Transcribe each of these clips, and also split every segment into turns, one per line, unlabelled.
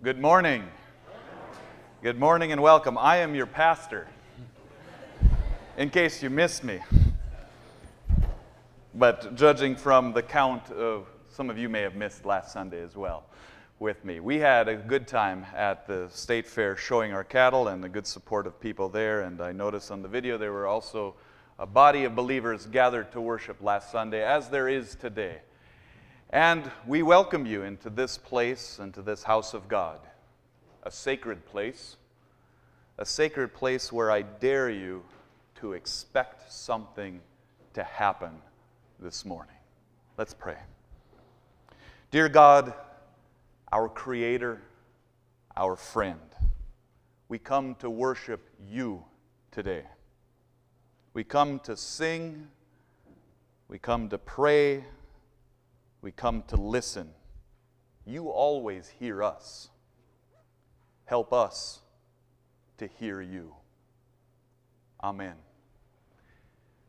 Good morning. Good morning and welcome. I am your pastor, in case you missed me. But judging from the count of some of you may have missed last Sunday as well with me. We had a good time at the state fair showing our cattle and the good support of people there. And I noticed on the video there were also a body of believers gathered to worship last Sunday, as there is today. And we welcome you into this place, into this house of God, a sacred place, a sacred place where I dare you to expect something to happen this morning. Let's pray. Dear God, our Creator, our friend, we come to worship you today. We come to sing, we come to pray we come to listen. You always hear us. Help us to hear you. Amen.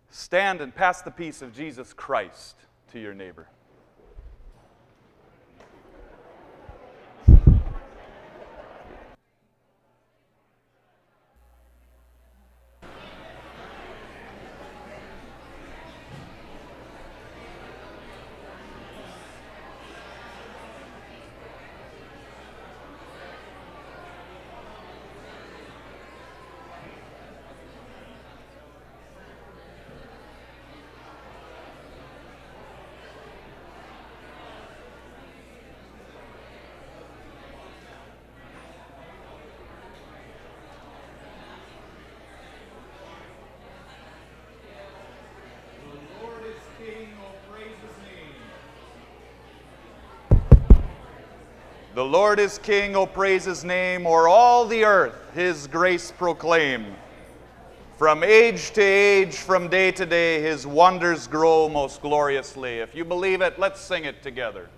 Stand and pass the peace of Jesus Christ to your neighbor. Lord is King, O praise his name, o'er all the earth his grace proclaim. From age to age, from day to day, his wonders grow most gloriously. If you believe it, let's sing it together.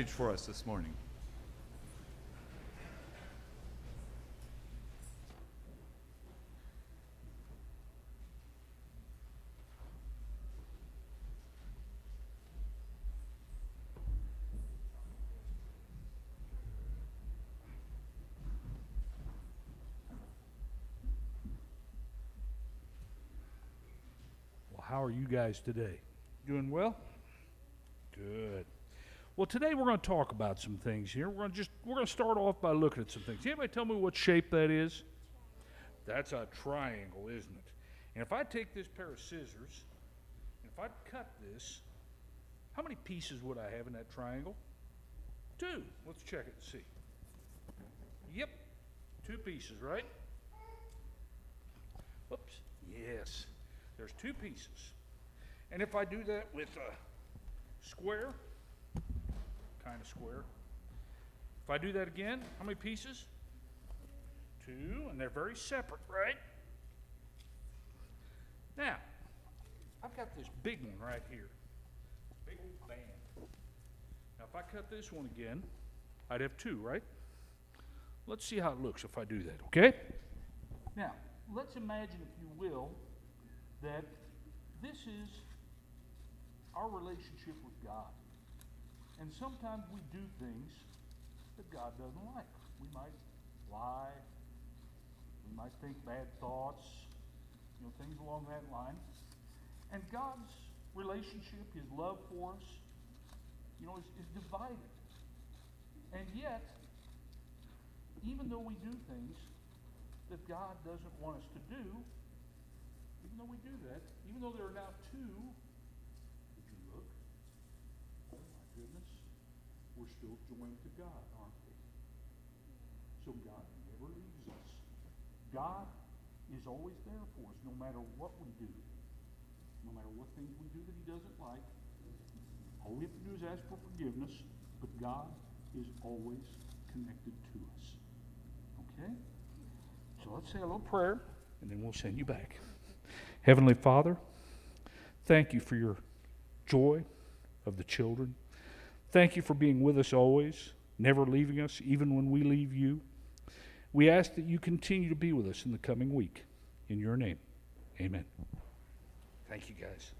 Message for us this morning.
Well, how are you guys today? Doing well? Well, today we're going to talk about some things here. We're going to just we're going to start off by looking at some things. Anybody tell me what shape that is? That's a triangle, isn't it? And if I take this pair of scissors, and if I cut this, how many pieces would I have in that triangle? Two. Let's check it and see. Yep, two pieces, right? Whoops. Yes, there's two pieces. And if I do that with a square, kind of square, if I do that again, how many pieces? Two, and they're very separate, right? Now, I've got this big one right here. Big old band. Now, if I cut this one again, I'd have two, right? Let's see how it looks if I do that, okay? Now, let's imagine, if you will, that this is our relationship with God. And sometimes we do things that God doesn't like. We might lie, we might think bad thoughts, you know, things along that line. And God's relationship, His love for us, you know, is, is divided. And yet, even though we do things that God doesn't want us to do, even though we do that, even though there are now two, if you look, oh my goodness, we're still joined to God, aren't we? So God never leaves us. God is always there for us, no matter what we do, no matter what things we do that He doesn't like. All we have to do is ask for forgiveness, but God is always connected to us. Okay? So let's say a little prayer, and then we'll send you back. Heavenly Father, thank you for your joy of the children. Thank you for being with us always, never leaving us, even when we leave you. We ask that you continue to be with us in the coming week. In your name, amen. Thank you, guys.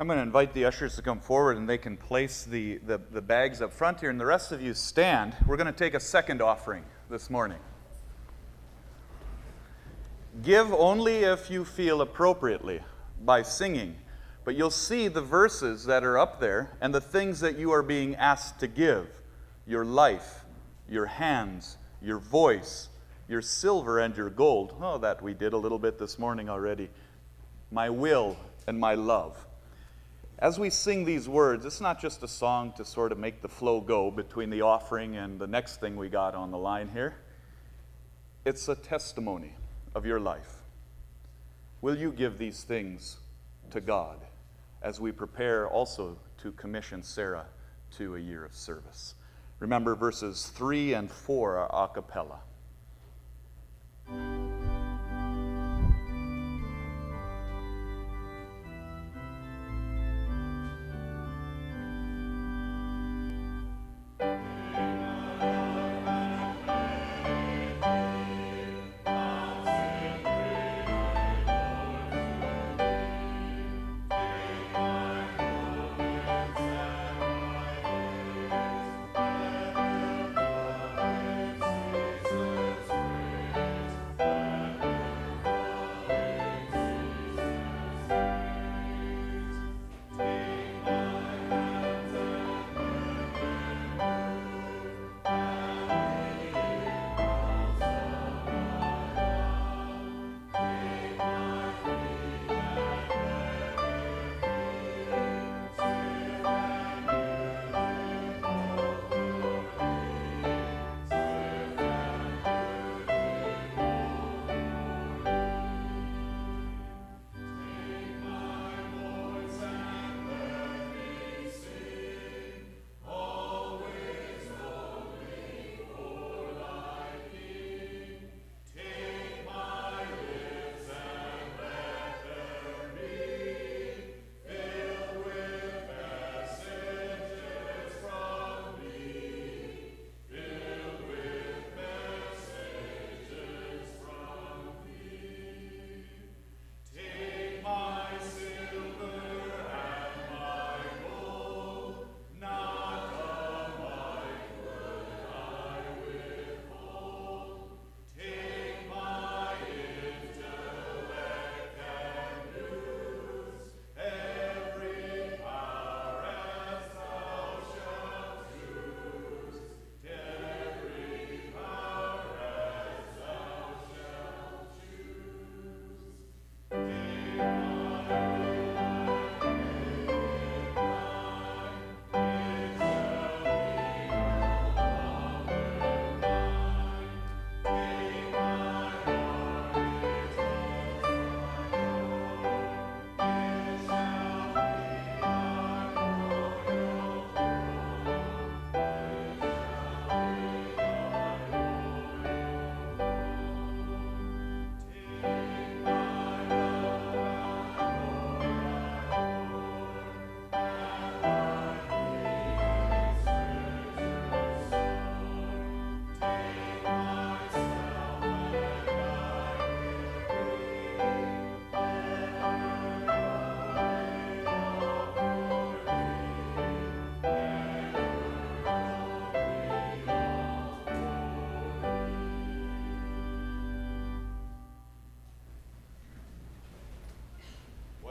I'm going to invite the ushers to come forward and they can place the, the, the, bags up front here, and the rest of you stand. We're going to take a second offering this morning. Give only if you feel appropriately by singing, but you'll see the verses that are up there and the things that you are being asked to give your life, your hands, your voice, your silver, and your gold. Oh, that we did a little bit this morning already. My will and my love as we sing these words, it's not just a song to sort of make the flow go between the offering and the next thing we got on the line here. It's a testimony of your life. Will you give these things to God as we prepare also to commission Sarah to a year of service? Remember, verses 3 and 4 are a cappella.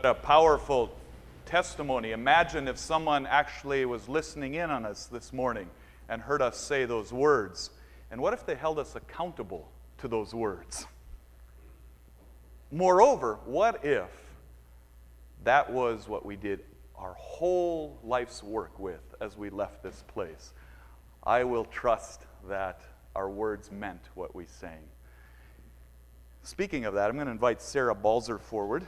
A powerful testimony. Imagine if someone actually was listening in on us this morning and heard us say those words. And what if they held us accountable to those words? Moreover, what if that was what we did our whole life's work with as we left this place? I will trust that our words meant what we sang. Speaking of that, I'm going to invite Sarah Balzer forward.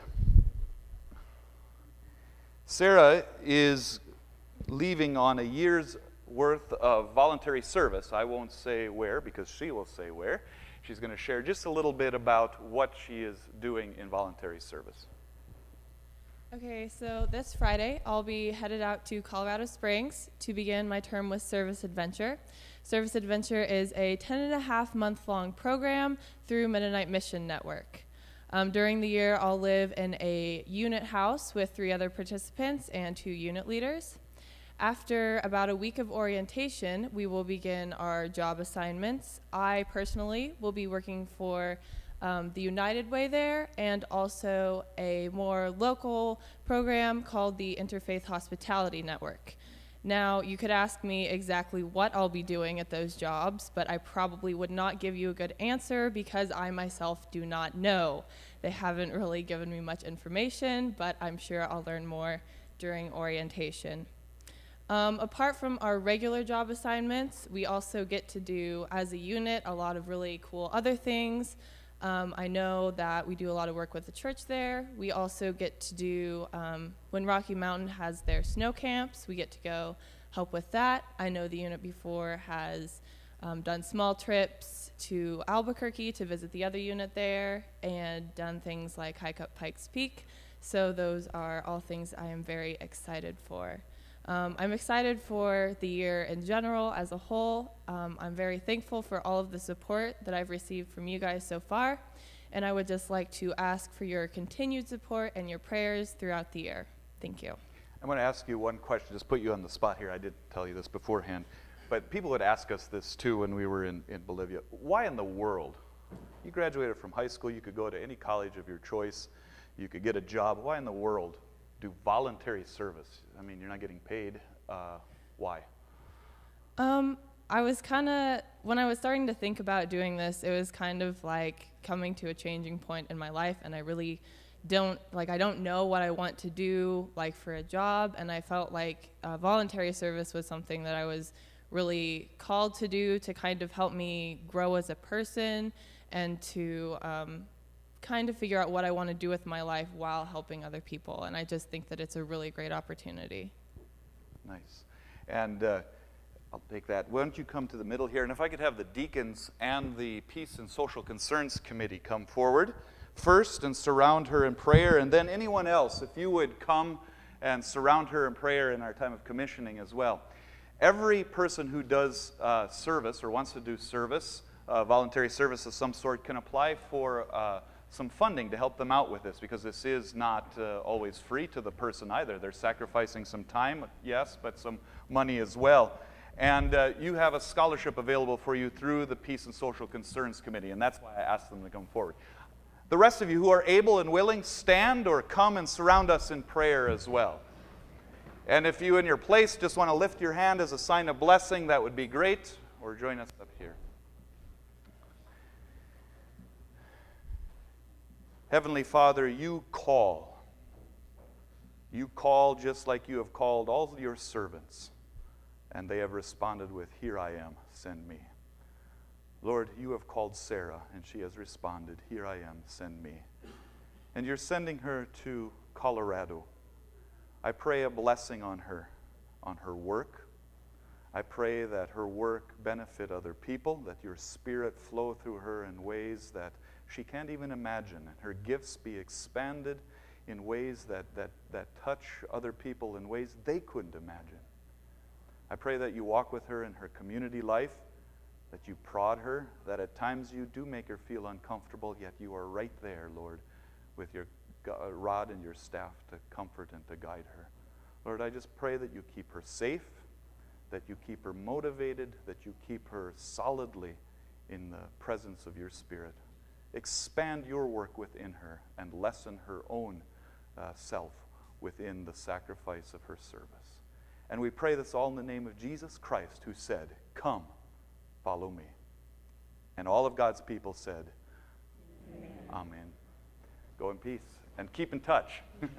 Sarah is leaving on a year's worth of voluntary service. I won't say where because she will say where. She's going to share just a little bit about what she is doing in voluntary service.
Okay, so this Friday I'll be headed out to Colorado Springs to begin my term with Service Adventure. Service Adventure is a 10 and a half month long program through Mennonite Mission Network. Um, during the year, I'll live in a unit house with three other participants and two unit leaders. After about a week of orientation, we will begin our job assignments. I personally will be working for um, the United Way there and also a more local program called the Interfaith Hospitality Network. Now, you could ask me exactly what I'll be doing at those jobs, but I probably would not give you a good answer because I myself do not know. They haven't really given me much information, but I'm sure I'll learn more during orientation. Um, apart from our regular job assignments, we also get to do, as a unit, a lot of really cool other things. Um, I know that we do a lot of work with the church there. We also get to do, um, when Rocky Mountain has their snow camps, we get to go help with that. I know the unit before has um, done small trips to Albuquerque to visit the other unit there and done things like hike up Pikes Peak. So, those are all things I am very excited for. Um, I'm excited for the year in general as a whole. Um, I'm very thankful for all of the support that I've received from you guys so far, and I would just like to ask for your continued support and your prayers throughout the year. Thank you.
I'm going to ask you one question, just put you on the spot here. I did tell you this beforehand, but people would ask us this too when we were in, in Bolivia. Why in the world? You graduated from high school, you could go to any college of your choice, you could get a job. Why in the world do voluntary service? I mean, you're not getting paid. Uh, why?
Um, I was kind of, when I was starting to think about doing this, it was kind of like coming to a changing point in my life, and I really don't, like, I don't know what I want to do, like, for a job, and I felt like uh, voluntary service was something that I was really called to do to kind of help me grow as a person and to um, kind of figure out what I want to do with my life while helping other people. And I just think that it's a really great opportunity.
Nice. And uh, I'll take that. Why don't you come to the middle here? And if I could have the deacons and the Peace and Social Concerns Committee come forward first and surround her in prayer, and then anyone else, if you would come and surround her in prayer in our time of commissioning as well. Every person who does uh, service or wants to do service, uh, voluntary service of some sort, can apply for uh, some funding to help them out with this because this is not uh, always free to the person either. They're sacrificing some time, yes, but some money as well. And uh, you have a scholarship available for you through the Peace and Social Concerns Committee, and that's why I asked them to come forward. The rest of you who are able and willing, stand or come and surround us in prayer as well. And if you in your place just want to lift your hand as a sign of blessing, that would be great, or join us up here. Heavenly Father, you call. You call just like you have called all your servants, and they have responded with, Here I am, send me. Lord, you have called Sarah, and she has responded, Here I am, send me. And you're sending her to Colorado. I pray a blessing on her, on her work. I pray that her work benefit other people, that your spirit flow through her in ways that she can't even imagine, and her gifts be expanded in ways that, that, that touch other people in ways they couldn't imagine. I pray that you walk with her in her community life, that you prod her, that at times you do make her feel uncomfortable, yet you are right there, Lord, with your uh, rod and your staff to comfort and to guide her. Lord, I just pray that you keep her safe, that you keep her motivated, that you keep her solidly in the presence of your Spirit expand your work within her and lessen her own
uh, self within the sacrifice of her service. And we pray this all in the name of Jesus Christ, who said, Come, follow me. And all of God's people said, Amen. Amen. Go in peace and keep in touch.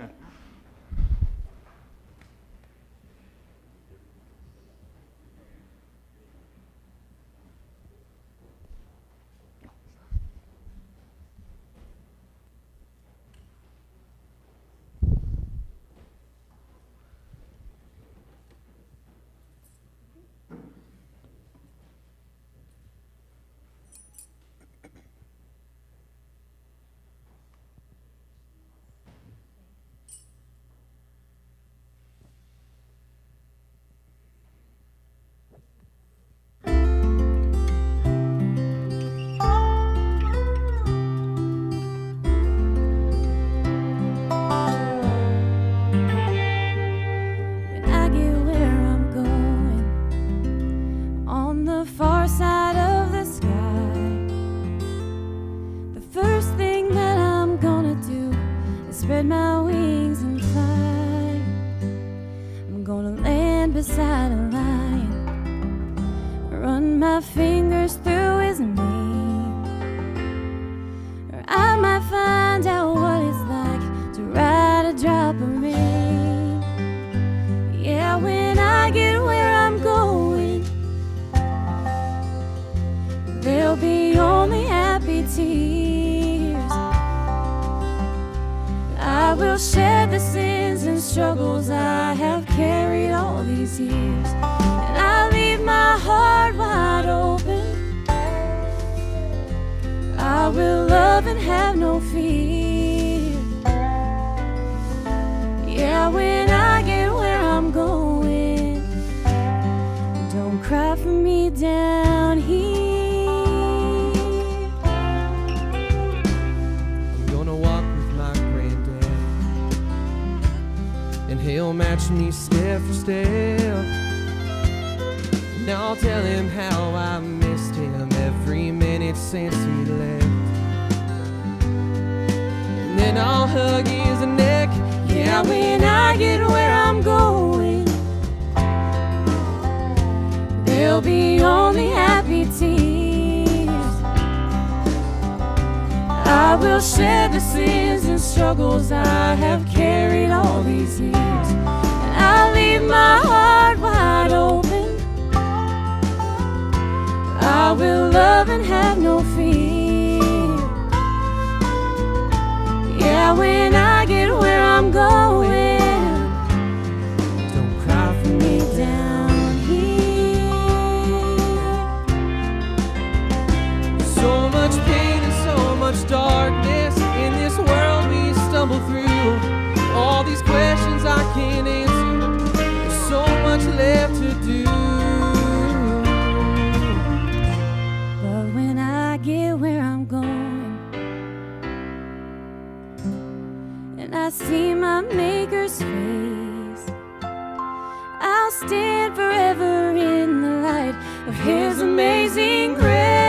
sins and struggles I have carried all these years. And I leave my heart wide open. I will love and have no fear. Yeah, when I get where I'm going. see my Maker's face. I'll stand forever in the light of His amazing grace.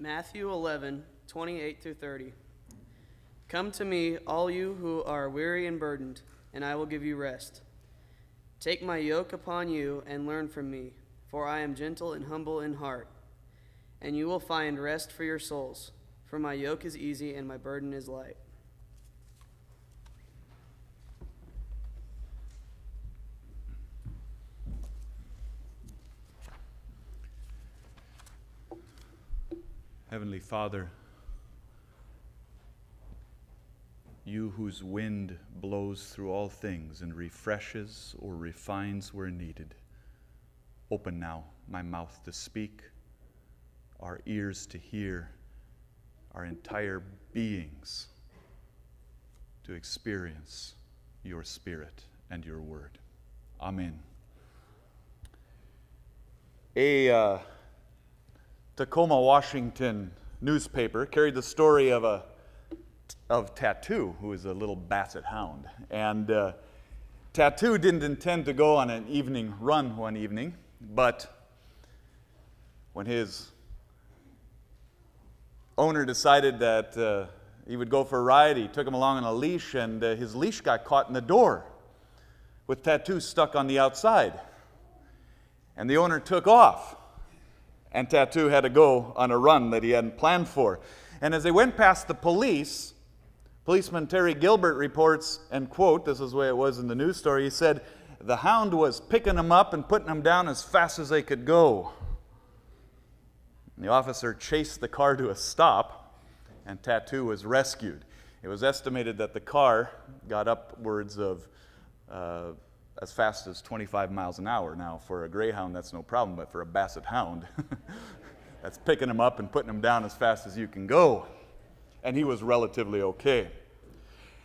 Matthew 11, 28 through 30. Come to me, all you who are weary and burdened, and I will give you rest. Take my yoke upon you and learn from me, for I am gentle and humble in heart, and you will find rest for your souls. For my yoke is easy and my burden is light.
Heavenly Father, you whose wind blows through all things and refreshes or refines where needed, open now my mouth to speak, our ears to hear, our entire beings to experience your Spirit and your Word. Amen. A uh, Tacoma, Washington newspaper carried the story of a of Tattoo, who is a little basset hound. And uh, Tattoo didn't intend to go on an evening run one evening, but when his owner decided that uh, he would go for a ride, he took him along on a leash, and uh, his leash got caught in the door with Tattoo stuck on the outside. And the owner took off and Tattoo had to go on a run that he hadn't planned for. And as they went past the police, policeman Terry Gilbert reports, and quote, this is the way it was in the news story, he said, the hound was picking them up and putting them down as fast as they could go. And the officer chased the car to a stop, and Tattoo was rescued. It was estimated that the car got upwards of uh, as fast as 25 miles an hour. Now, for a greyhound, that's no problem, but for a basset hound, that's picking him up and putting him down as fast as you can go. And he was relatively okay.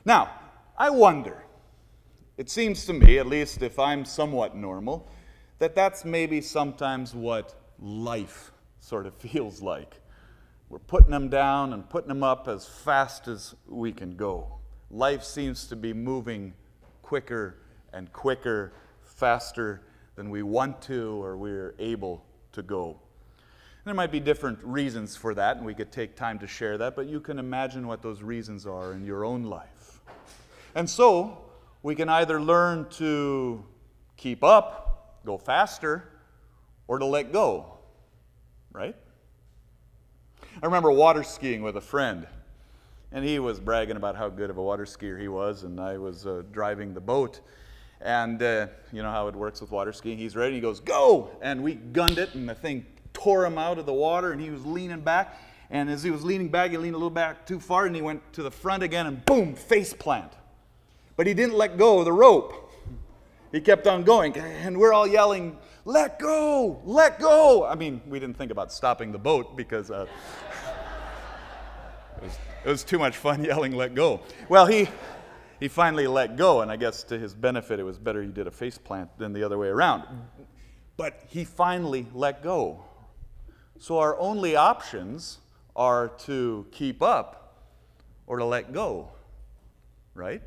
Now, I wonder, it seems to me, at least if I'm somewhat normal, that that's maybe sometimes what life sort of feels like. We're putting them down and putting them up as fast as we can go. Life seems to be moving quicker and quicker, faster than we want to or we're able to go. There might be different reasons for that, and we could take time to share that, but you can imagine what those reasons are in your own life. And so, we can either learn to keep up, go faster, or to let go, right? I remember water skiing with a friend, and he was bragging about how good of a water skier he was, and I was uh, driving the boat. And uh, you know how it works with water skiing. He's ready. He goes, go! And we gunned it, and the thing tore him out of the water, and he was leaning back. And as he was leaning back, he leaned a little back too far, and he went to the front again, and boom, face plant. But he didn't let go of the rope. He kept on going, and we're all yelling, let go, let go. I mean, we didn't think about stopping the boat because uh, it, was, it was too much fun yelling, let go. Well, he he finally let go, and I guess to his benefit, it was better he did a face plant than the other way around. But he finally let go. So our only options are to keep up or to let go, right?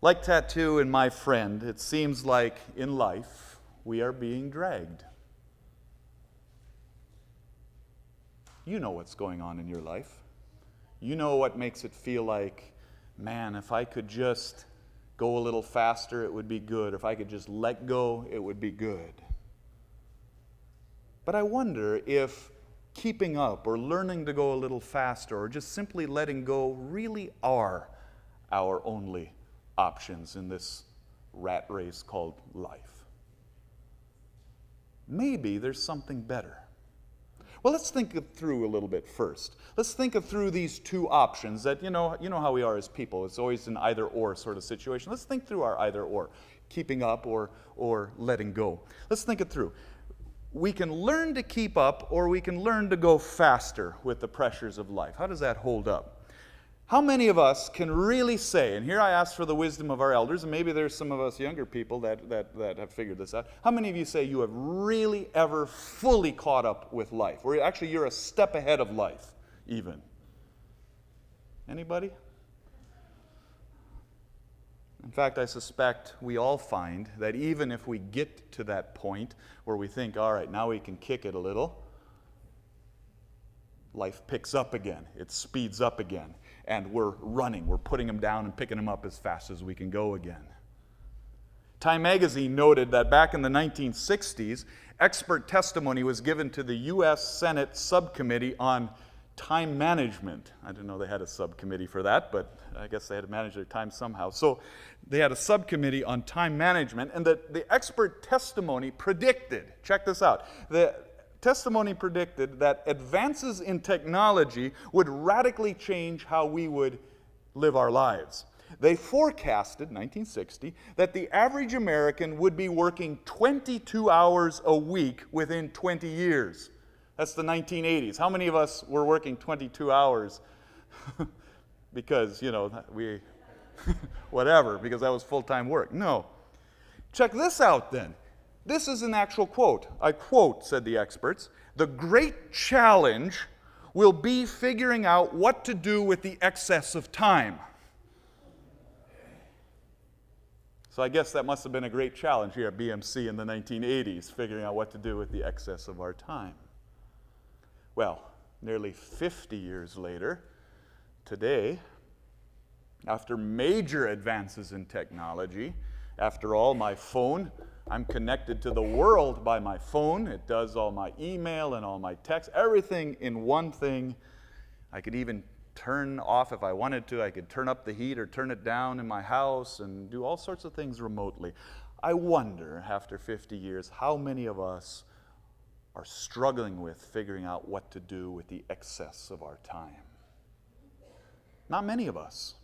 Like Tattoo and my friend, it seems like in life we are being dragged. You know what's going on in your life. You know what makes it feel like, man, if I could just go a little faster, it would be good. If I could just let go, it would be good. But I wonder if keeping up or learning to go a little faster or just simply letting go really are our only options in this rat race called life. Maybe there's something better. Well, let's think it through a little bit first. Let's think of through these two options that, you know, you know how we are as people. It's always an either or sort of situation. Let's think through our either or, keeping up or, or letting go. Let's think it through. We can learn to keep up or we can learn to go faster with the pressures of life. How does that hold up? How many of us can really say, and here I ask for the wisdom of our elders, and maybe there's some of us younger people that, that, that have figured this out. How many of you say you have really ever fully caught up with life? Or actually, you're a step ahead of life, even? Anybody? In fact, I suspect we all find that even if we get to that point where we think, all right, now we can kick it a little, life picks up again. It speeds up again. And we're running. We're putting them down and picking them up as fast as we can go again. Time magazine noted that back in the 1960s, expert testimony was given to the U.S. Senate Subcommittee on Time Management. I didn't know they had a subcommittee for that, but I guess they had to manage their time somehow. So they had a subcommittee on time management, and the, the expert testimony predicted check this out. The testimony predicted that advances in technology would radically change how we would live our lives. They forecasted, 1960, that the average American would be working 22 hours a week within 20 years. That's the 1980s. How many of us were working 22 hours because, you know, we, whatever, because that was full time work? No. Check this out then. This is an actual quote. I quote, said the experts The great challenge will be figuring out what to do with the excess of time. So I guess that must have been a great challenge here at BMC in the 1980s, figuring out what to do with the excess of our time. Well, nearly 50 years later, today, after major advances in technology, after all, my phone, I'm connected to the world by my phone. It does all my email and all my text, everything in one thing. I could even turn off if I wanted to. I could turn up the heat or turn it down in my house and do all sorts of things remotely. I wonder, after 50 years, how many of us are struggling with figuring out what to do with the excess of our time. Not many of us.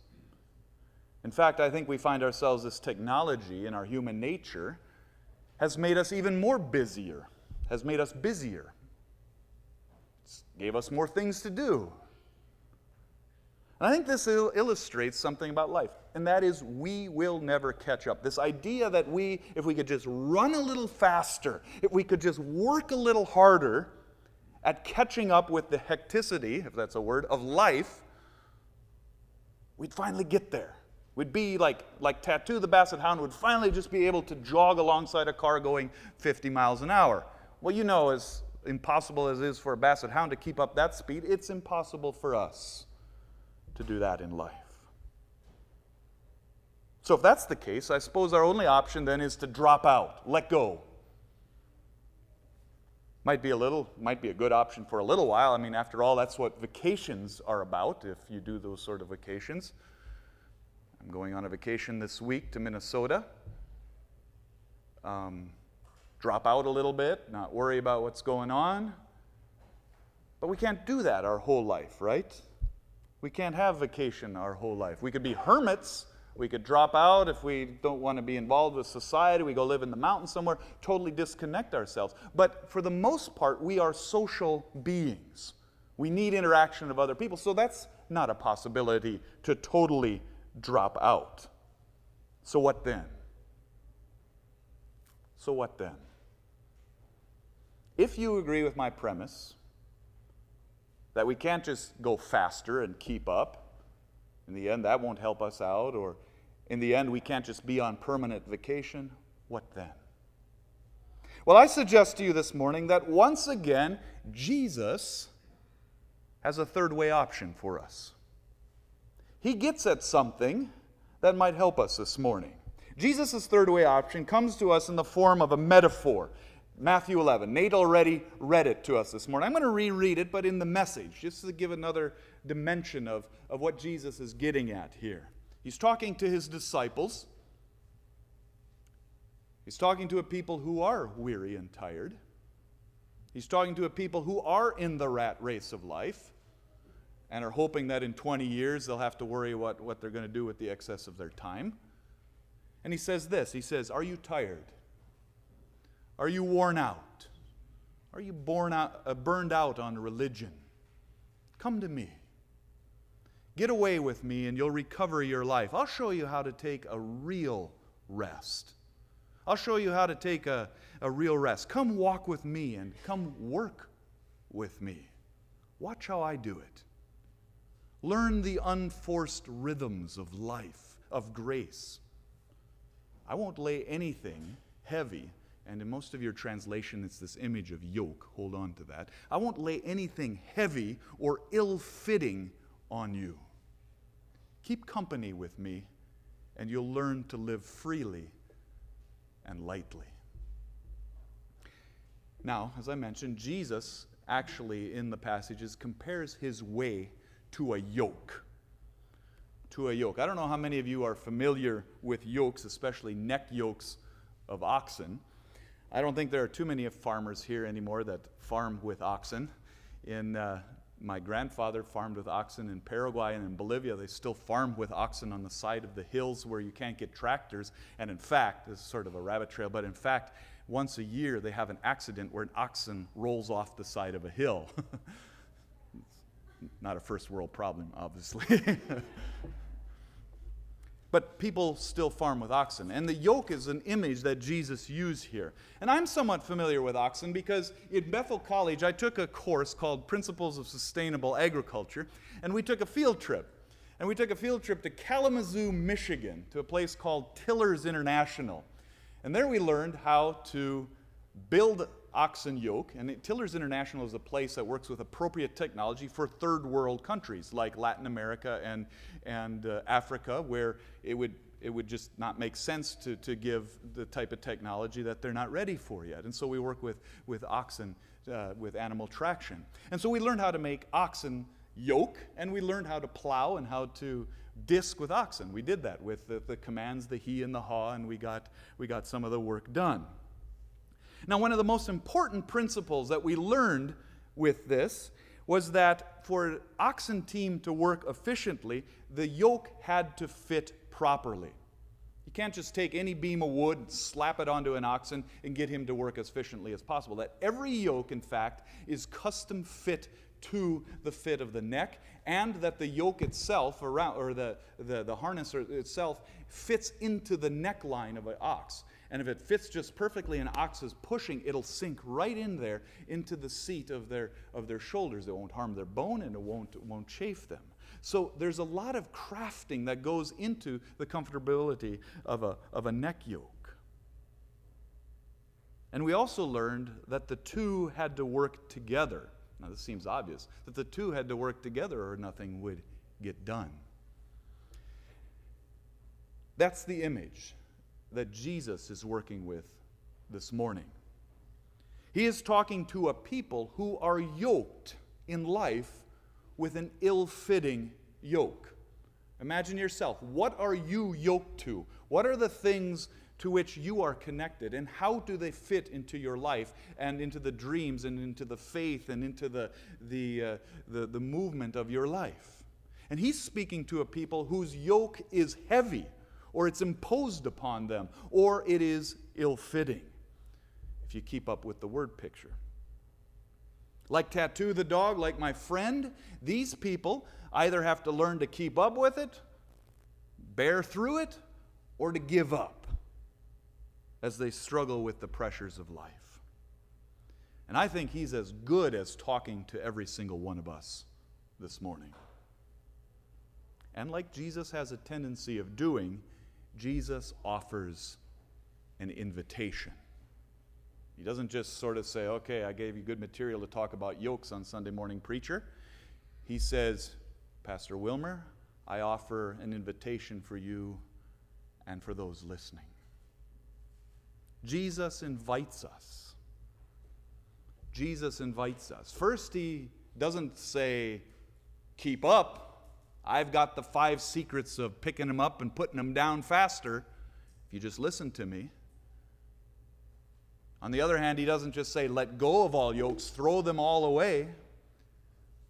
In fact, I think we find ourselves this technology in our human nature has made us even more busier, has made us busier, it's gave us more things to do. And I think this il- illustrates something about life, and that is we will never catch up. This idea that we, if we could just run a little faster, if we could just work a little harder at catching up with the hecticity, if that's a word, of life, we'd finally get there. We'd be like, like Tattoo the Basset Hound would finally just be able to jog alongside a car going 50 miles an hour. Well, you know, as impossible as it is for a Basset Hound to keep up that speed, it's impossible for us to do that in life. So, if that's the case, I suppose our only option then is to drop out, let go. Might be a little, might be a good option for a little while. I mean, after all, that's what vacations are about, if you do those sort of vacations. I'm going on a vacation this week to Minnesota. Um, drop out a little bit, not worry about what's going on. But we can't do that our whole life, right? We can't have vacation our whole life. We could be hermits. We could drop out if we don't want to be involved with society. We go live in the mountains somewhere, totally disconnect ourselves. But for the most part, we are social beings. We need interaction of other people. So that's not a possibility to totally drop out. So what then? So what then? If you agree with my premise that we can't just go faster and keep up, in the end, that won't help us out, or in the end, we can't just be on permanent vacation, what then? Well, I suggest to you this morning that once again, Jesus has a third way option for us. He gets at something that might help us this morning. Jesus' third way option comes to us in the form of a metaphor. Matthew 11. Nate already read it to us this morning. I'm going to reread it, but in the message, just to give another dimension of, of what Jesus is getting at here. He's talking to his disciples. He's talking to a people who are weary and tired. He's talking to a people who are in the rat race of life and are hoping that in 20 years they'll have to worry what, what they're going to do with the excess of their time. And he says this He says, Are you tired? Are you worn out? Are you born out, uh, burned out on religion? Come to me. Get away with me and you'll recover your life. I'll show you how to take a real rest. I'll show you how to take a, a real rest. Come walk with me and come work with me. Watch how I do it. Learn the unforced rhythms of life, of grace. I won't lay anything heavy. And in most of your translation, it's this image of yoke. Hold on to that. I won't lay anything heavy or ill fitting on you. Keep company with me, and you'll learn to live freely and lightly. Now, as I mentioned, Jesus actually in the passages compares his way to a yoke. To a yoke. I don't know how many of you are familiar with yokes, especially neck yokes of oxen. I don't think there are too many farmers here anymore that farm with oxen. In uh, my grandfather farmed with oxen in Paraguay and in Bolivia. They still farm with oxen on the side of the hills where you can't get tractors. And in fact, this is sort of a rabbit trail, but in fact, once a year they have an accident where an oxen rolls off the side of a hill. Not a first world problem, obviously. but people still farm with oxen. And the yoke is an image that Jesus used here. And I'm somewhat familiar with oxen because in Bethel College I took a course called Principles of Sustainable Agriculture, and we took a field trip. And we took a field trip to Kalamazoo, Michigan, to a place called Tillers International. And there we learned how to build oxen yoke. And Tillers International is a place that works with appropriate technology for third world countries like Latin America and, and uh, Africa, where it would, it would just not make sense to, to give the type of technology that they're not ready for yet. And so we work with, with oxen, uh, with animal traction. And so we learned how to make oxen yoke, and we learned how to plow and how to disc with oxen. We did that with the, the commands, the he and the haw, and we got, we got some of the work done. Now, one of the most important principles that we learned with this was that for an oxen team to work efficiently, the yoke had to fit properly. You can't just take any beam of wood slap it onto an oxen and get him to work as efficiently as possible. That every yoke, in fact, is custom fit to the fit of the neck, and that the yoke itself, around, or the, the, the harness itself, fits into the neckline of an ox. And if it fits just perfectly, an ox is pushing, it'll sink right in there into the seat of their, of their shoulders. It won't harm their bone and it won't, won't chafe them. So there's a lot of crafting that goes into the comfortability of a, of a neck yoke. And we also learned that the two had to work together. Now, this seems obvious that the two had to work together or nothing would get done. That's the image that Jesus is working with this morning. He is talking to a people who are yoked in life with an ill fitting yoke. Imagine yourself. What are you yoked to? What are the things to which you are connected, and how do they fit into your life and into the dreams and into the faith and into the, the, uh, the, the movement of your life? And he's speaking to a people whose yoke is heavy or it's imposed upon them, or it is ill fitting, if you keep up with the word picture. Like Tattoo the dog, like my friend, these people either have to learn to keep up with it, bear through it, or to give up as they struggle with the pressures of life. And I think he's as good as talking to every single one of us this morning. And like Jesus has a tendency of doing, Jesus offers an invitation. He doesn't just sort of say, okay, I gave you good material to talk about yokes on Sunday morning preacher. He says, Pastor Willmar, I offer an invitation for you and for those listening. Jesus invites us. Jesus invites us. First, he doesn't say, keep up. I've got the five secrets of picking them up and putting them down faster if you just listen to me. On the other hand, he doesn't just say, let go of all yokes, throw them all away,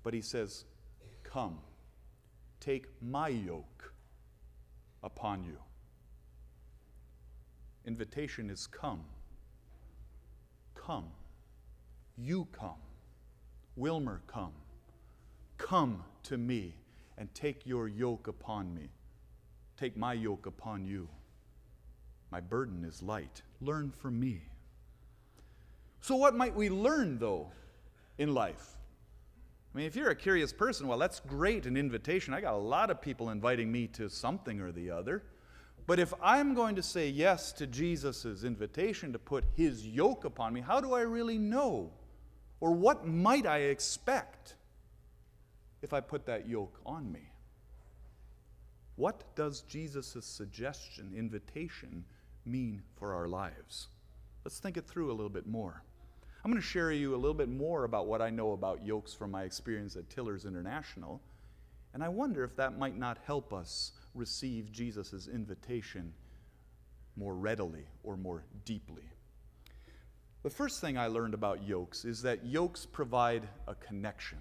but he says, come, take my yoke upon you. Invitation is come. Come. You come. Willmar, come. Come to me and take your yoke upon me. Take my yoke upon you. My burden is light. Learn from me. So, what might we learn, though, in life? I mean, if you're a curious person, well, that's great, an invitation. I got a lot of people inviting me to something or the other. But if I'm going to say yes to Jesus' invitation to put his yoke upon me, how do I really know? Or what might I expect if I put that yoke on me? What does Jesus' suggestion, invitation, mean for our lives? Let's think it through a little bit more. I'm going to share you a little bit more about what I know about yokes from my experience at Tillers International, and I wonder if that might not help us receive Jesus' invitation more readily or more deeply. The first thing I learned about yokes is that yokes provide a connection.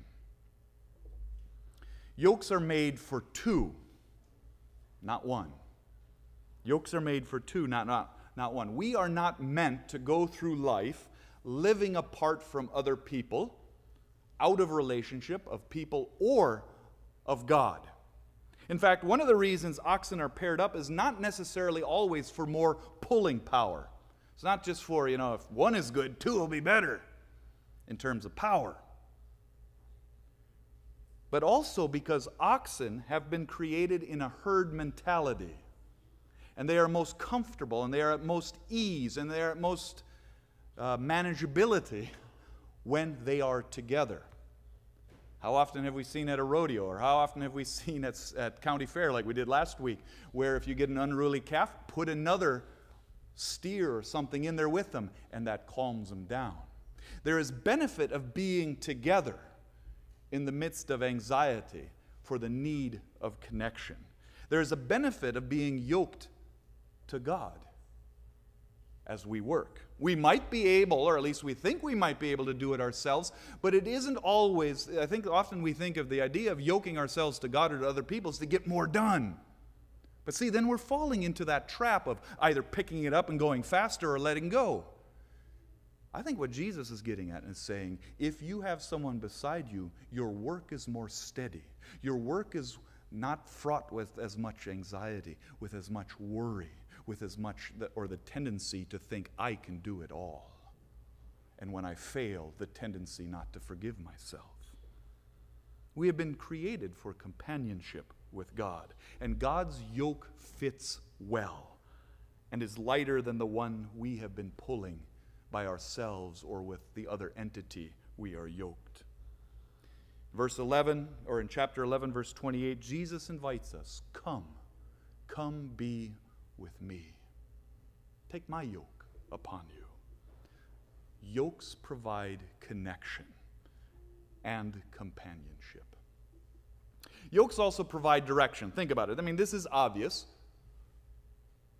Yokes are made for two, not one. Yokes are made for two, not, not, not one. We are not meant to go through life living apart from other people, out of relationship of people or of God. In fact, one of the reasons oxen are paired up is not necessarily always for more pulling power. It's not just for, you know, if one is good, two will be better in terms of power. But also because oxen have been created in a herd mentality. And they are most comfortable and they are at most ease and they are at most uh, manageability when they are together. How often have we seen at a rodeo, or how often have we seen at, at county fair, like we did last week, where if you get an unruly calf, put another steer or something in there with them, and that calms them down. There is benefit of being together in the midst of anxiety for the need of connection. There is a benefit of being yoked to God as we work. We might be able, or at least we think we might be able to do it ourselves, but it isn't always. I think often we think of the idea of yoking ourselves to God or to other people is to get more done. But see, then we're falling into that trap of either picking it up and going faster or letting go. I think what Jesus is getting at is saying if you have someone beside you, your work is more steady. Your work is not fraught with as much anxiety, with as much worry with as much, the, or the tendency to think I can do it all. And when I fail, the tendency not to forgive myself. We have been created for companionship with God, and God's yoke fits well and is lighter than the one we have been pulling by ourselves or with the other entity we are yoked. Verse 11, or in chapter 11, verse 28, Jesus invites us Come, come be with me. Take my yoke upon you. Yokes provide connection and companionship. Yokes also provide direction. Think about it. I mean, this is obvious,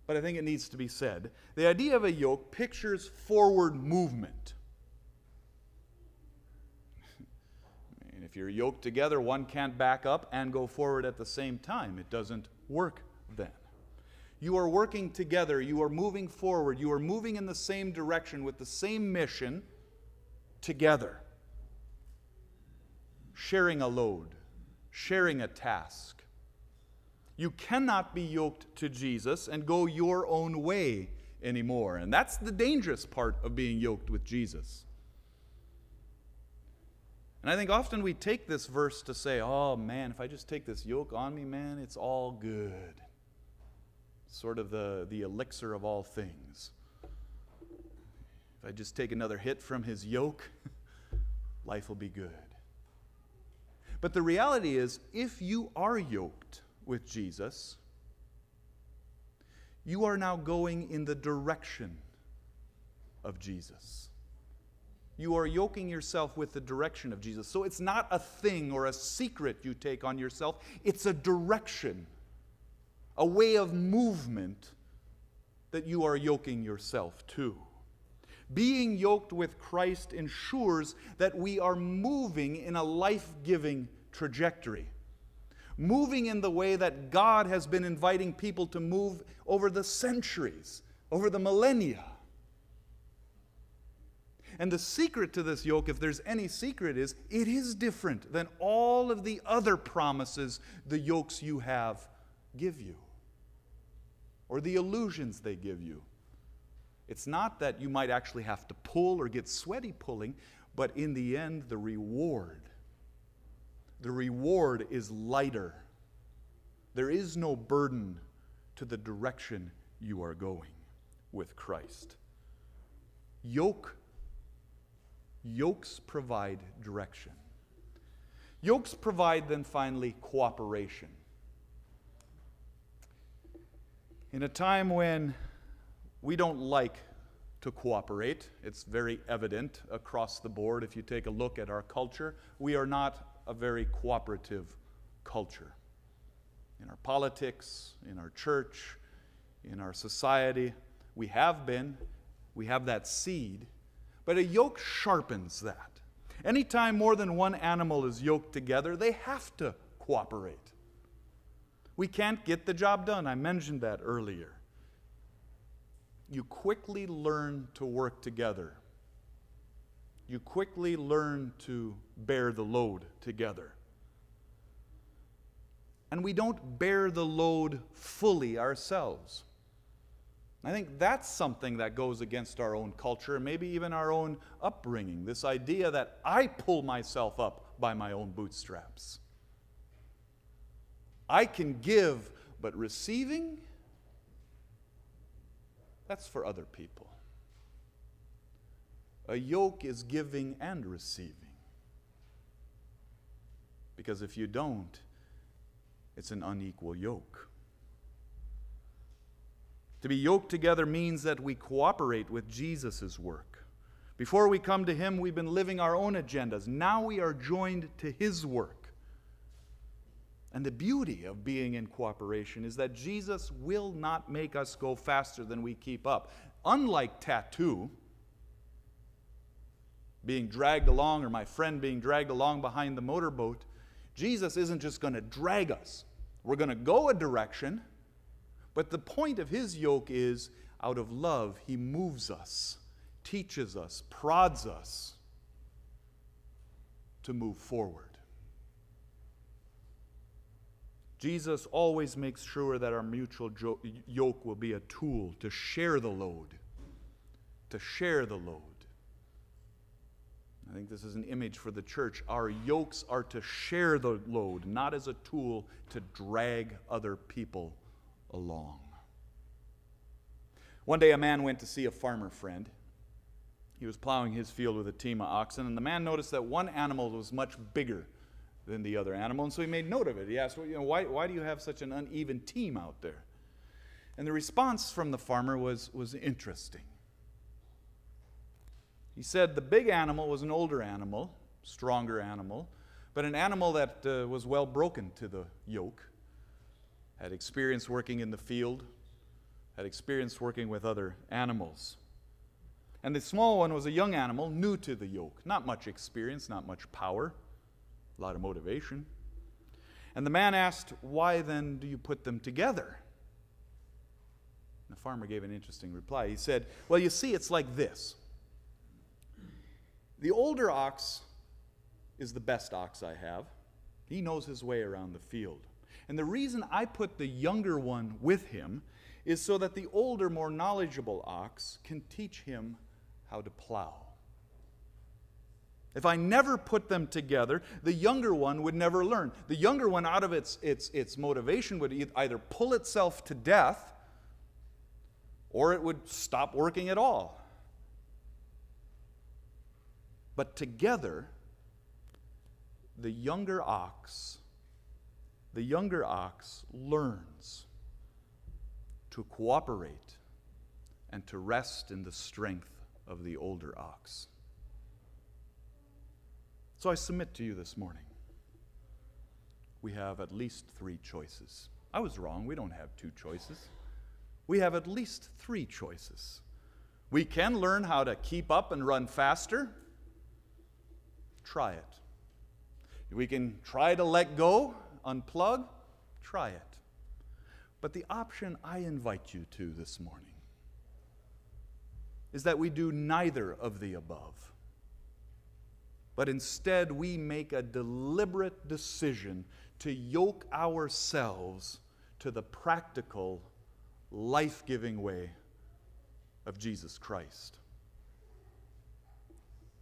but I think it needs to be said. The idea of a yoke pictures forward movement. If you're yoked together, one can't back up and go forward at the same time. It doesn't work then. You are working together. You are moving forward. You are moving in the same direction with the same mission together. Sharing a load, sharing a task. You cannot be yoked to Jesus and go your own way anymore. And that's the dangerous part of being yoked with Jesus. And I think often we take this verse to say, oh man, if I just take this yoke on me, man, it's all good sort of the, the elixir of all things. If I just take another hit from his yoke, life will be good. But the reality is, if you are yoked with Jesus, you are now going in the direction of Jesus. You are yoking yourself with the direction of Jesus. So it's not a thing or a secret you take on yourself, it's a direction a way of movement that you are yoking yourself to. Being yoked with Christ ensures that we are moving in a life giving trajectory, moving in the way that God has been inviting people to move over the centuries, over the millennia. And the secret to this yoke, if there's any secret, is it is different than all of the other promises the yokes you have give you or the illusions they give you. It's not that you might actually have to pull or get sweaty pulling, but in the end, the reward, the reward is lighter. There is no burden to the direction you are going with Christ. Yoke yokes provide direction. Yokes provide then finally cooperation. In a time when we don't like to cooperate, it's very evident across the board. If you take a look at our culture, we are not a very cooperative culture. In our politics, in our church, in our society, we have been, we have that seed, but a yoke sharpens that. Anytime more than one animal is yoked together, they have to cooperate. We can't get the job done. I mentioned that earlier. You quickly learn to work together. You quickly learn to bear the load together. And we don't bear the load fully ourselves. I think that's something that goes against our own culture maybe even our own upbringing. This idea that I pull myself up by my own bootstraps. I can give, but receiving, that's for other people. A yoke is giving and receiving. Because if you don't, it's an unequal yoke. To be yoked together means that we cooperate with Jesus' work. Before we come to Him, we've been living our own agendas. Now we are joined to His work. And the beauty of being in cooperation is that Jesus will not make us go faster than we keep up. Unlike tattoo, being dragged along, or my friend being dragged along behind the motorboat, Jesus isn't just going to drag us. We're going to go a direction but the point of his yoke is out of love, he moves us, teaches us, prods us to move forward. Jesus always makes sure that our mutual yoke will be a tool to share the load. To share the load. I think this is an image for the church. Our yokes are to share the load, not as a tool to drag other people along. One day, a man went to see a farmer friend. He was plowing his field with a team of oxen, and the man noticed that one animal was much bigger than the other animal, and so he made note of it. He asked, well, you know, why, why do you have such an uneven team out there? And the response from the farmer was, was interesting. He said the big animal was an older animal, stronger animal, but an animal that uh, was well broken to the yoke had experience working in the field, had experience working with other animals. And the small one was a young animal, new to the yoke. Not much experience, not much power, a lot of motivation. And the man asked, Why then do you put them together? And the farmer gave an interesting reply. He said, Well, you see, it's like this the older ox is the best ox I have, he knows his way around the field. And the reason I put the younger one with him is so that the older, more knowledgeable ox can teach him how to plow. If I never put them together, the younger one would never learn. The younger one, out of its, its, its motivation, would either pull itself to death or it would stop working at all. But together, the younger ox the younger ox learns to cooperate and to rest in the strength of the older ox. So I submit to you this morning we have at least three choices. I was wrong, we don't have two choices. We have at least three choices. We can learn how to keep up and run faster. Try it. We can try to let go unplug, try it. But the option I invite you to this morning is that we do neither of the above, but instead we make a deliberate decision to yoke ourselves to the practical, life giving way of Jesus Christ.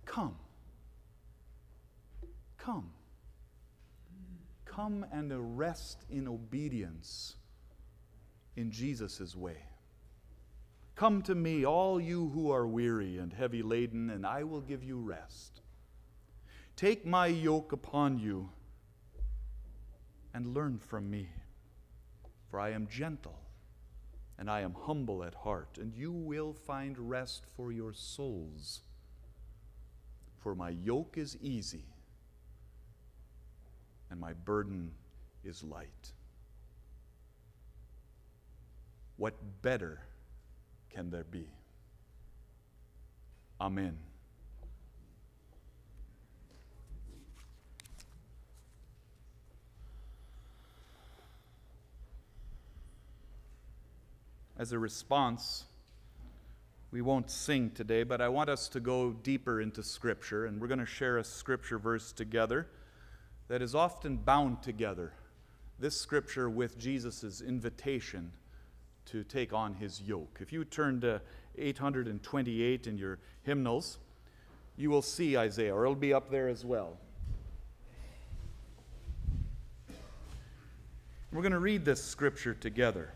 Come. Come come and rest in obedience in Jesus' way. Come to me, all you who are weary and heavy laden, and I will give you rest. Take my yoke upon you and learn from me, for I am gentle and I am humble at heart, and you will find rest for your souls. For my yoke is easy and my burden is light. What better can there be? Amen. As a response, we won't sing today, but I want us to go deeper into Scripture, and we're going to share a Scripture verse together that is often bound together. This Scripture with Jesus' invitation to take on his yoke. If you turn to 828 in your hymnals, you will see Isaiah, or it'll be up there as well. We're going to read this scripture together.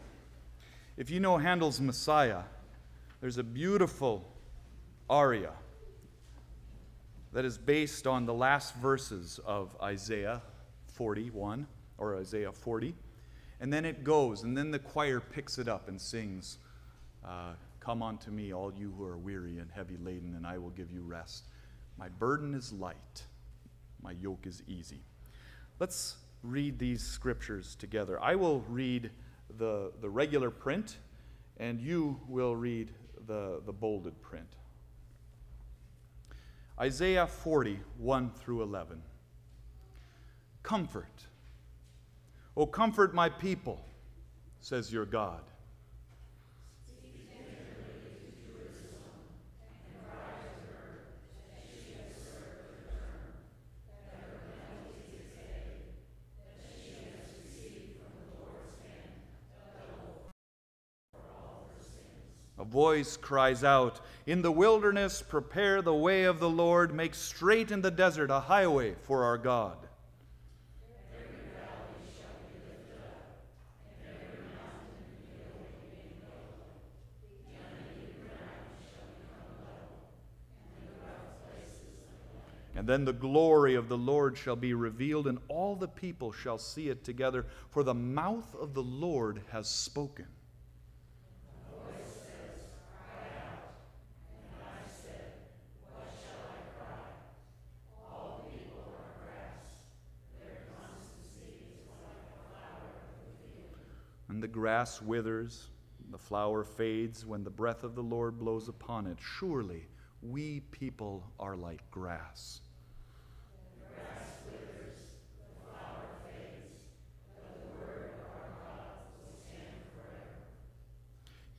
If you know Handel's Messiah, there's a beautiful aria that is based on the last verses of Isaiah 41 or Isaiah 40. And then it goes, and then the choir picks it up and sings, uh, Come unto me, all you who are weary and heavy laden, and I will give you rest. My burden is light, my yoke is easy. Let's read these scriptures together. I will read the, the regular print, and you will read the, the bolded print. Isaiah 40, 1 through 11. Comfort. O comfort my people, says your God. Voice cries out, In the wilderness, prepare the way of the Lord, make straight in the desert a highway for our God. And then the glory of the Lord shall be revealed, and all the people shall see it together, for the mouth of the Lord has spoken. And the grass withers, the flower fades when the breath of the Lord blows upon it. Surely we people are like grass.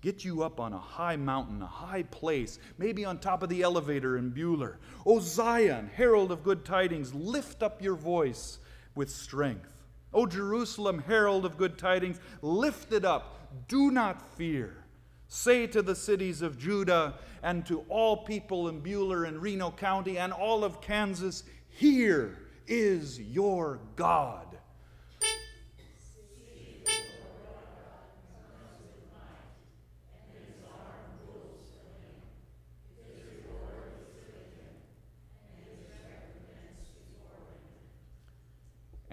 Get you up on a high mountain, a high place, maybe on top of the elevator in Buhler. Oh, o Zion, herald of good tidings, lift up your voice with strength. O Jerusalem, herald of good tidings, lift it up, do not fear. Say to the cities of Judah and to all people in Buhler and Reno County and all of Kansas, here is your God.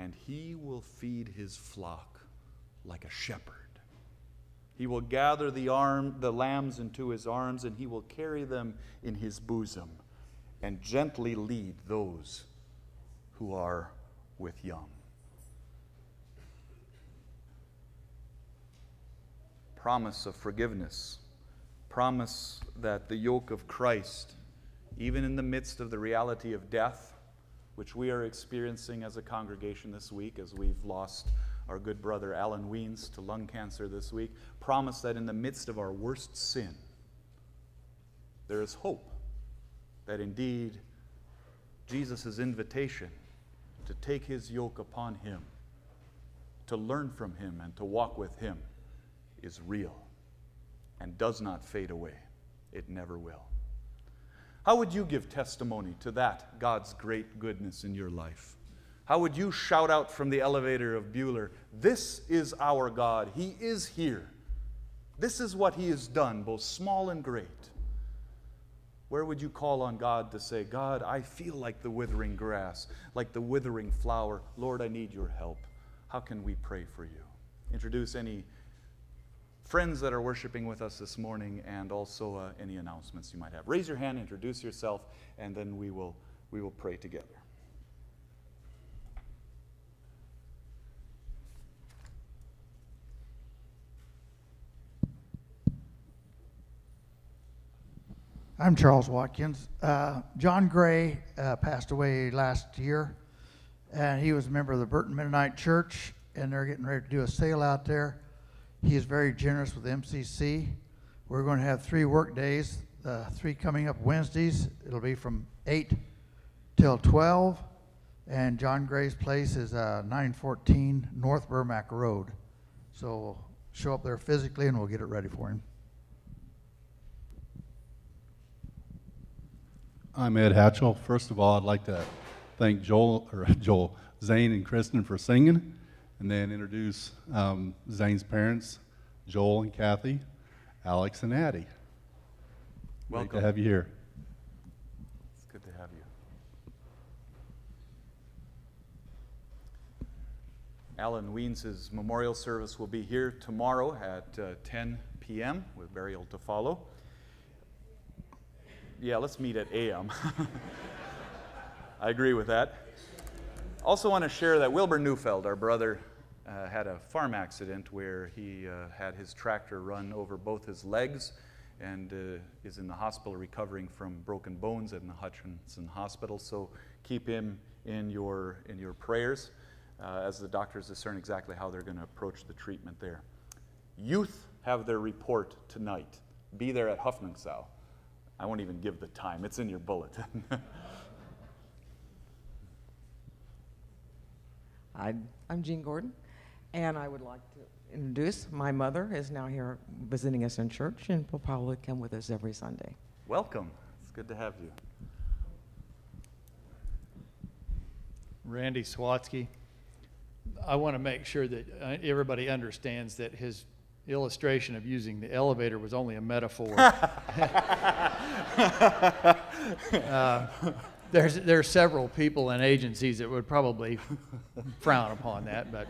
and he will feed his flock like a shepherd. He will gather the, arm, the lambs into his arms, and he will carry them in his bosom, and gently lead those who are with young. Promise of forgiveness, promise that the yoke of Christ, even in the midst of the reality of death, which we are experiencing as a congregation this week as we've lost our good brother Alan Wiens to lung cancer this week, promise that in the midst of our worst sin, there is hope that indeed Jesus' invitation to take his yoke upon him, to learn from him, and to walk with him is real and does not fade away. It never will. How would you give testimony to that, God's great goodness in your life? How would you shout out from the elevator of Buhler, This is our God. He is here. This is what He has done, both small and great. Where would you call on God to say, God, I feel like the withering grass, like the withering flower. Lord, I need your help. How can we pray for you? Introduce any friends that are worshiping with us this morning and also uh, any announcements you might have. Raise your hand, introduce yourself, and then we will, we will pray together.
I'm Charles Watkins. Uh, John Gray uh, passed away last year, and he was a member of the Burton Mennonite Church, and they're getting ready to do a sale out there. He is very generous with MCC. We're going to have three work days, uh, three coming up Wednesdays. It'll be from 8 till 12, and John Gray's place is uh, 914 North Burmack Road. So show up there physically, and we'll get it ready for him.
I'm Ed Hatchel. First of all, I'd like to thank Joel, or Joel, Zane and Kristen for singing, and then introduce um, Zane's parents, Joel and Kathy, Alex and Addie. Great
Welcome.
to have you here.
It's good to have you. Alan Wiens' memorial service will be here tomorrow at uh, 10 p.m. with burial to follow. Yeah, let's meet at AM. I agree with that. Also, want to share that Wilbur Neufeld, our brother, uh, had a farm accident where he uh, had his tractor run over both his legs and uh, is in the hospital recovering from broken bones in the Hutchinson Hospital. So keep him in your, in your prayers uh, as the doctors discern exactly how they're going to approach the treatment there. Youth have their report tonight. Be there at Hoffnungsau. I won't even give the time, it's in your bulletin.
I, I'm Jean Gordon, and I would like to introduce my mother is now here visiting us in church and will probably come with us every Sunday.
Welcome. It's good to have you.
Randy Swatsky. I want to make sure that uh, everybody understands that his illustration of using the elevator was only a metaphor. uh, there's, there are several people and agencies that would probably frown upon that, but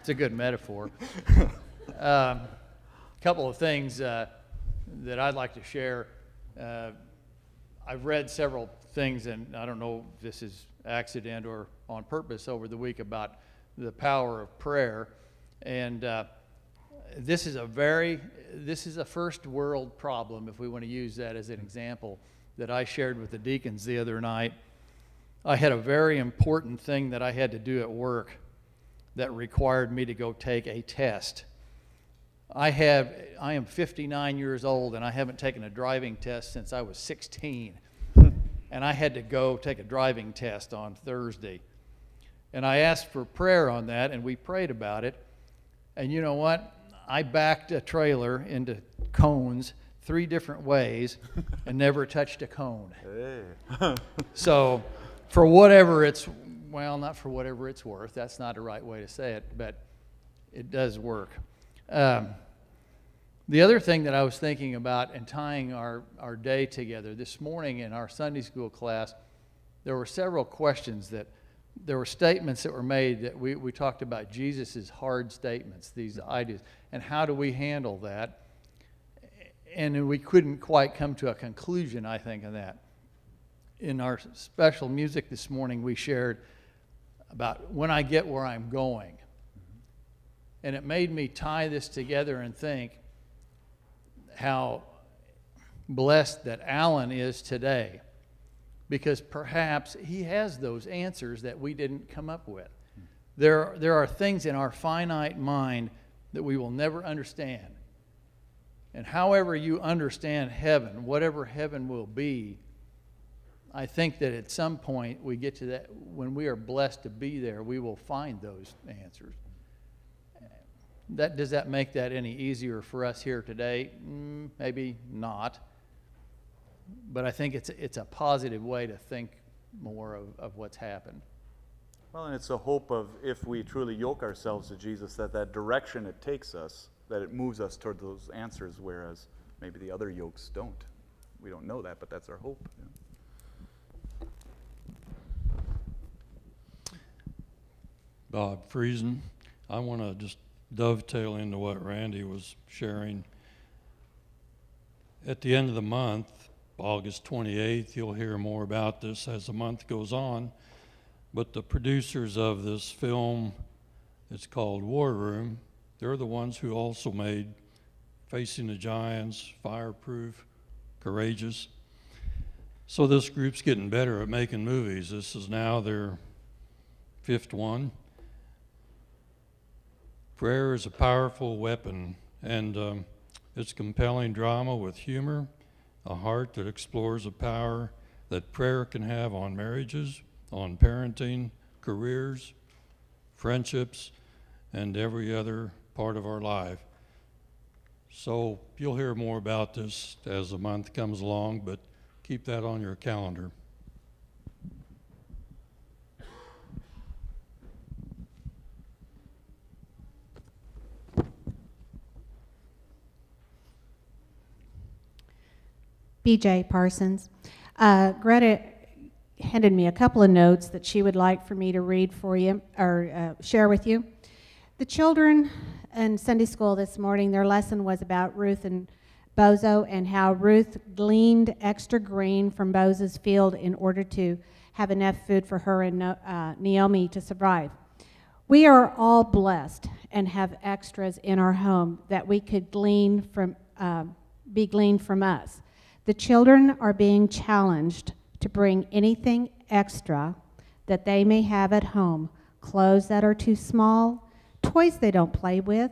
it's a good metaphor. A um, couple of things uh, that I'd like to share. Uh, I've read several things, and I don't know if this is accident or on purpose over the week about the power of prayer. And uh, this is a very, this is a first world problem, if we want to use that as an example, that I shared with the deacons the other night. I had a very important thing that I had to do at work that required me to go take a test. I have, I am 59 years old and I haven't taken a driving test since I was 16 and I had to go take a driving test on Thursday. And I asked for prayer on that, and we prayed about it. And you know what? I backed a trailer into cones three different ways and never touched a cone.
Hey.
so, for whatever it's, well, not for whatever it's worth, that's not the right way to say it, but it does work. Um, the other thing that I was thinking about and tying our, our day together this morning in our Sunday school class, there were several questions that there were statements that were made that we, we talked about Jesus' hard statements, these ideas, and how do we handle that? And we couldn't quite come to a conclusion, I think, on that. In our special music this morning, we shared about when I get where I'm going. And it made me tie this together and think how blessed that Alan is today because perhaps he has those answers that we didn't come up with. There, there are things in our finite mind that we will never understand. And however you understand heaven, whatever heaven will be, I think that at some point we get to that, when we are blessed to be there, we will find those answers. That, does that make that any easier for us here today? Mm, maybe not. But I think it's, it's a positive way to think more of, of what's happened.
Well, and it's a hope of if we truly yoke ourselves to Jesus, that that direction it takes us that it moves us toward those answers, whereas maybe the other yokes don't. We don't know that, but that's our hope. yeah.
Bob Friesen. I want to just dovetail into what Randy was sharing. At the end of the month, August 28th, you'll hear more about this as the month goes on. But the producers of this film, it's called War Room, they're the ones who also made Facing the Giants, Fireproof, Courageous. So this group's getting better at making movies. This is now their fifth one. Prayer is a powerful weapon, and um, it's compelling drama with humor, a heart that explores the power that prayer can have on marriages, on parenting, careers, friendships, and every other part of our life. So you'll hear more about this as the month comes along, but keep that on your calendar.
BJ Parsons. Uh, Greta handed me a couple of notes that she would like for me to read for you or uh, share with you. The children in Sunday school this morning, their lesson was about Ruth and Boaz and how Ruth gleaned extra grain from Boaz's field in order to have enough food for her and uh, Naomi to survive. We are all blessed and have extras in our home that we could glean from, uh, be gleaned from us. The children are being challenged to bring anything extra that they may have at home clothes that are too small, toys they don't play with,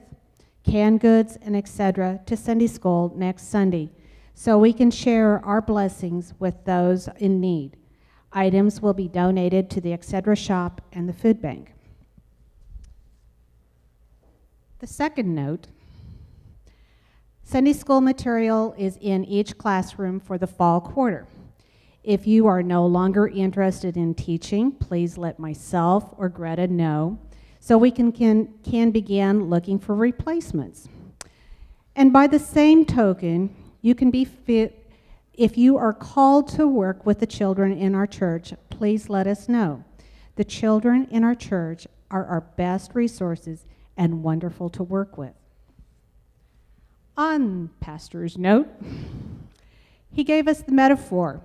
canned goods, and etc. to Sunday school next Sunday so we can share our blessings with those in need. Items will be donated to the etc. shop and the food bank. The second note Sunday school material is in each classroom for the fall quarter. If you are no longer interested in teaching, please let myself or Greta know so we can, can, can begin looking for replacements. And by the same token, you can be fit. If you are called to work with the children in our church, please let us know. The children in our church are our best resources and wonderful to work with. On Pastor's note, he gave us the metaphor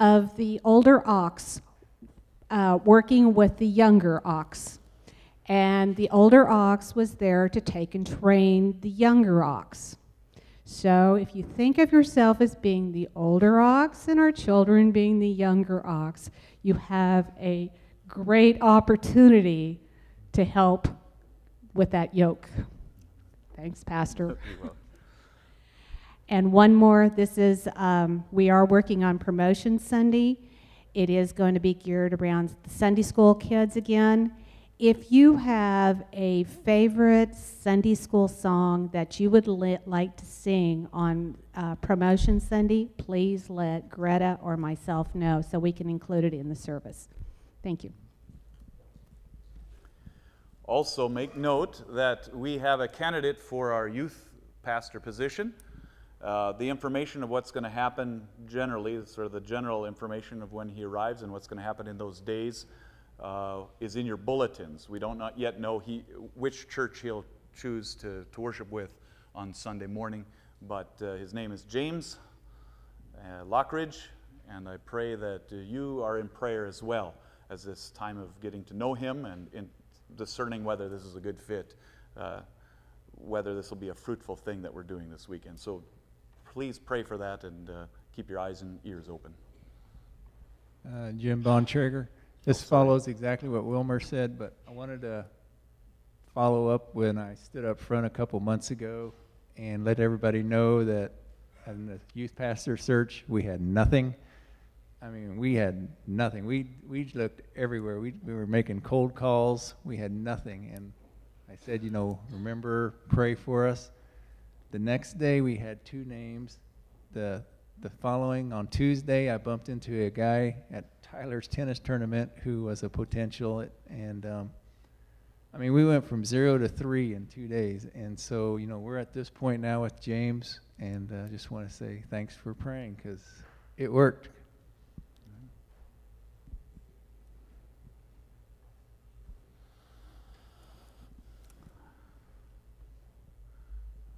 of the older ox uh, working with the younger ox. And the older ox was there to take and train the younger ox. So if you think of yourself as being the older ox and our children being the younger ox, you have a great opportunity to help with that yoke. Thanks, Pastor. And one more, this is, um, we are working on Promotion Sunday. It is going to be geared around the Sunday school kids again. If you have a favorite Sunday school song that you would li- like to sing on uh, Promotion Sunday, please let Greta or myself know so we can include it in the service. Thank you.
Also, make note that we have a candidate for our youth pastor position. Uh, the information of what's going to happen generally, sort of the general information of when he arrives and what's going to happen in those days, uh, is in your bulletins. We don't not yet know he, which church he'll choose to, to worship with on Sunday morning, but uh, his name is James uh, Lockridge, and I pray that uh, you are in prayer as well as this time of getting to know him and in discerning whether this is a good fit, uh, whether this will be a fruitful thing that we're doing this weekend. So please pray for that and uh, keep your eyes and ears open.
Jim Bontrager. This follows exactly what Willmar said, but I wanted to follow up when I stood up front a couple months ago and let everybody know that in the youth pastor search, we had nothing. I mean, we had nothing. We, we looked everywhere. We, we were making cold calls. We had nothing. And I said, you know, remember, pray for us. The next day, we had two names. The, the following, on Tuesday, I bumped into a guy at Tyler's tennis tournament who was a potential, and um, I mean, we went from zero to three in two days. And so, you know, we're at this point now with James, and I uh, just want to say thanks for praying because it worked.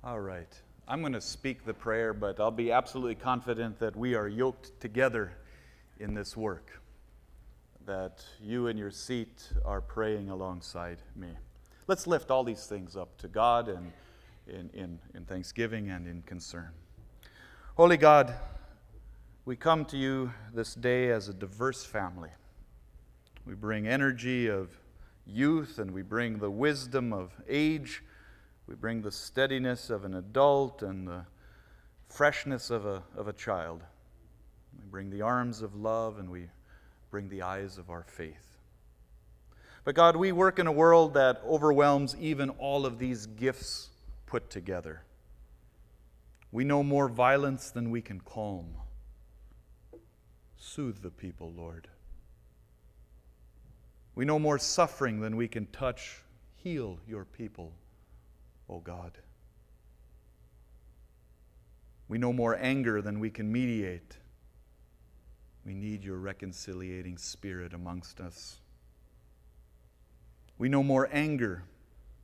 All right. I'm going to speak the prayer, but I'll be absolutely confident that we are yoked together in this work, that you in your seat are praying alongside me. Let's lift all these things up to God and in, in, in thanksgiving and in concern. Holy God, we come to you this day as a diverse family. We bring energy of youth and we bring the wisdom of age we bring the steadiness of an adult and the freshness of a, of a child. We bring the arms of love and we bring the eyes of our faith. But God, we work in a world that overwhelms even all of these gifts put together. We know more violence than we can calm. Soothe the people, Lord. We know more suffering than we can touch. Heal your people. O God. We know more anger than we can mediate. We need your reconciliating spirit amongst us. We know more anger.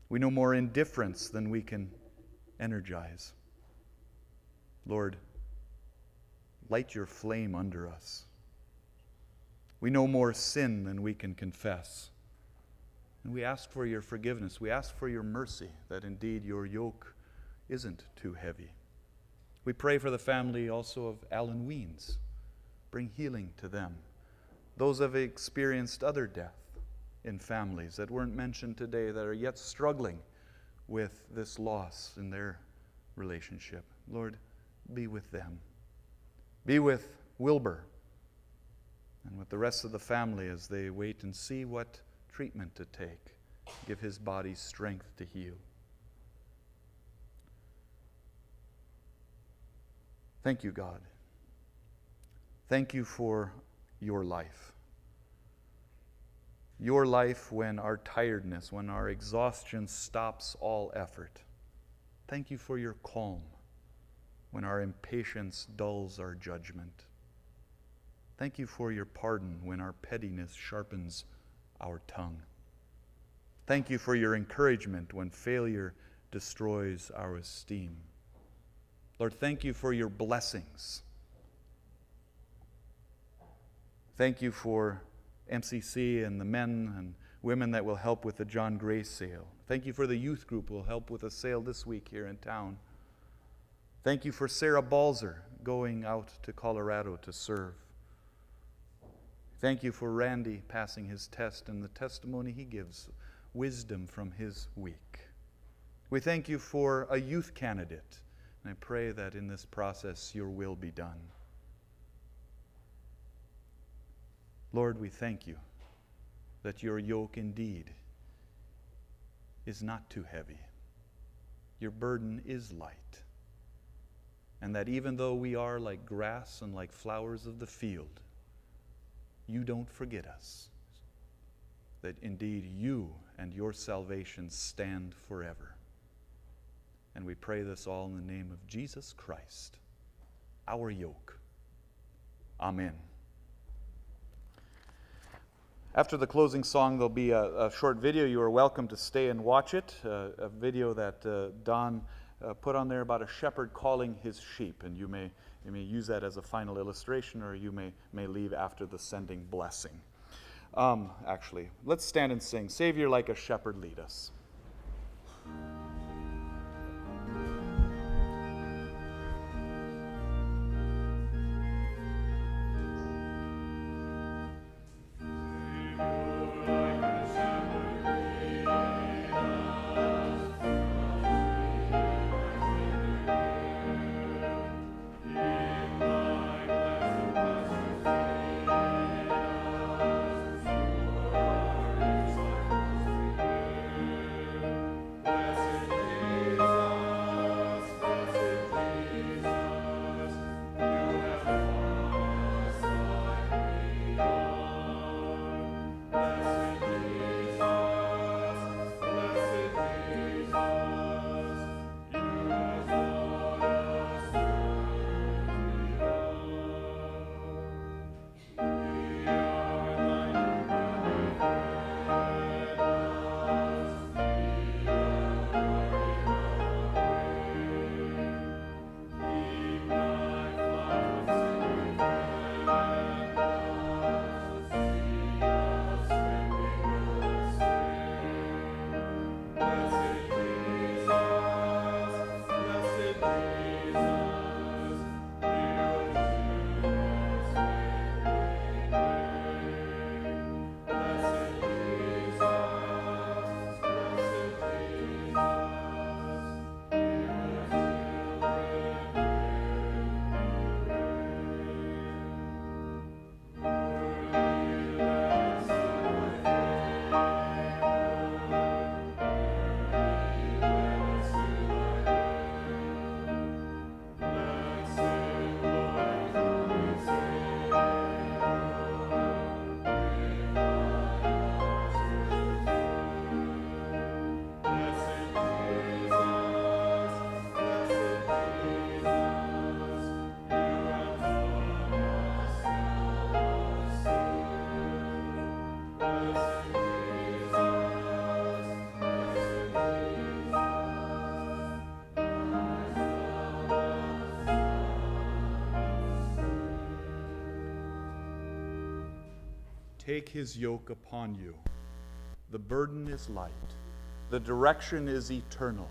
We know more indifference than we can energize. Lord, light your flame under us. We know more sin than we can confess. And we ask for your forgiveness. We ask for your mercy, that indeed your yoke isn't too heavy. We pray for the family also of Alan Wiens. Bring healing to them. Those have experienced other death in families that weren't mentioned today that are yet struggling with this loss in their relationship. Lord, be with them. Be with Wilbur and with the rest of the family as they wait and see what treatment to take. Give his body strength to heal. Thank you, God. Thank you for your life. Your life when our tiredness, when our exhaustion stops all effort. Thank you for your calm when our impatience dulls our judgment. Thank you for your pardon when our pettiness sharpens our tongue. Thank you for your encouragement when failure destroys our esteem. Lord, thank you for your blessings. Thank you for MCC and the men and women that will help with the John Gray sale. Thank you for the youth group who will help with a sale this week here in town. Thank you for Sarah Balzer going out to Colorado to serve. Thank you for Randy passing his test and the testimony he gives, wisdom from his week. We thank you for a youth candidate, and I pray that in this process your will be done. Lord, we thank you that your yoke indeed is not too heavy. Your burden is light. And that even though we are like grass and like flowers of the field, you don't forget us. That indeed you and your salvation stand forever. And we pray this all in the name of Jesus Christ, our yoke. Amen. After the closing song, there'll be a, a, short video. You are welcome to stay and watch it. Uh, a video that uh, Don uh, put on there about a shepherd calling his sheep, and you may you may use that as a final illustration, or you may, may leave after the sending blessing. Um, actually, let's stand and sing Savior, like a shepherd, lead us. Take his yoke upon you. The burden is light, the direction is eternal,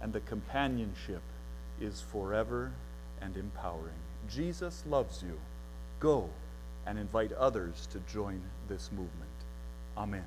and the companionship is forever and empowering. Jesus loves you. Go and invite others to join this movement. Amen.